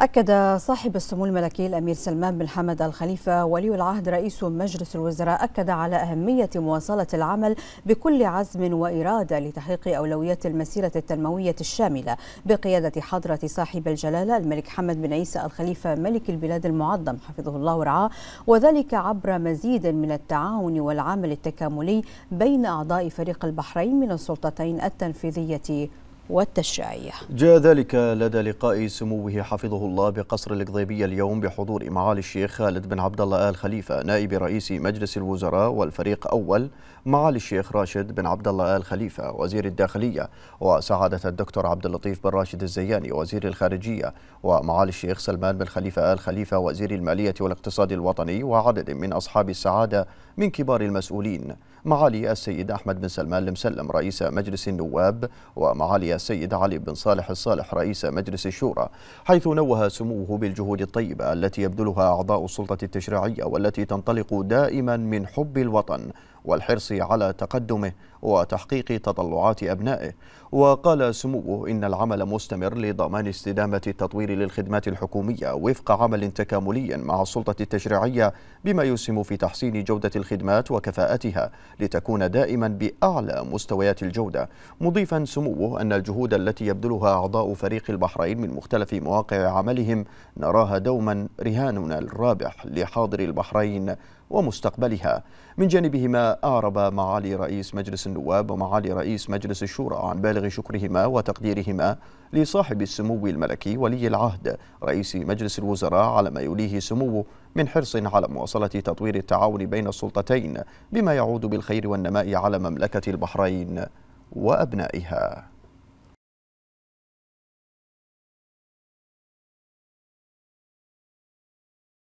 أكد صاحب السمو الملكي الأمير سلمان بن حمد الخليفة ولي العهد رئيس مجلس الوزراء أكد على أهمية مواصلة العمل بكل عزم وإرادة لتحقيق أولويات المسيرة التنموية الشاملة بقيادة حضرة صاحب الجلالة الملك حمد بن عيسى الخليفة ملك البلاد المعظم حفظه الله ورعاه وذلك عبر مزيد من التعاون والعمل التكاملي بين أعضاء فريق البحرين من السلطتين التنفيذية والتشريعية جاء ذلك لدى لقاء سموه حفظه الله بقصر القضيبية اليوم بحضور معالي الشيخ خالد بن عبد الله آل خليفة نائب رئيس مجلس الوزراء والفريق أول معالي الشيخ راشد بن عبد الله آل خليفة وزير الداخلية وسعادة الدكتور عبد اللطيف بن راشد الزياني وزير الخارجية ومعالي الشيخ سلمان بن خليفة آل خليفة وزير المالية والاقتصاد الوطني وعدد من أصحاب السعادة من كبار المسؤولين. معالي السيد أحمد بن سلمان المسلم رئيس مجلس النواب ومعالي السيد علي بن صالح الصالح رئيس مجلس الشورى حيث نوه سموه بالجهود الطيبة التي يبذلها أعضاء السلطة التشريعية والتي تنطلق دائما من حب الوطن. والحرص على تقدمه وتحقيق تطلعات أبنائه. وقال سموه إن العمل مستمر لضمان استدامة التطوير للخدمات الحكومية وفق عمل تكاملي مع السلطة التشريعية بما يسهم في تحسين جودة الخدمات وكفاءتها لتكون دائما بأعلى مستويات الجودة. مضيفا سموه أن الجهود التي يبذلها أعضاء فريق البحرين من مختلف مواقع عملهم نراها دوما رهاننا الرابح لحاضر البحرين ومستقبلها. من جانبهما أعرب معالي رئيس مجلس النواب ومعالي رئيس مجلس الشورى عن بالغ شكرهما وتقديرهما لصاحب السمو الملكي ولي العهد رئيس مجلس الوزراء على ما يليه سموه من حرص على مواصلة تطوير التعاون بين السلطتين بما يعود بالخير والنماء على مملكة البحرين وأبنائها.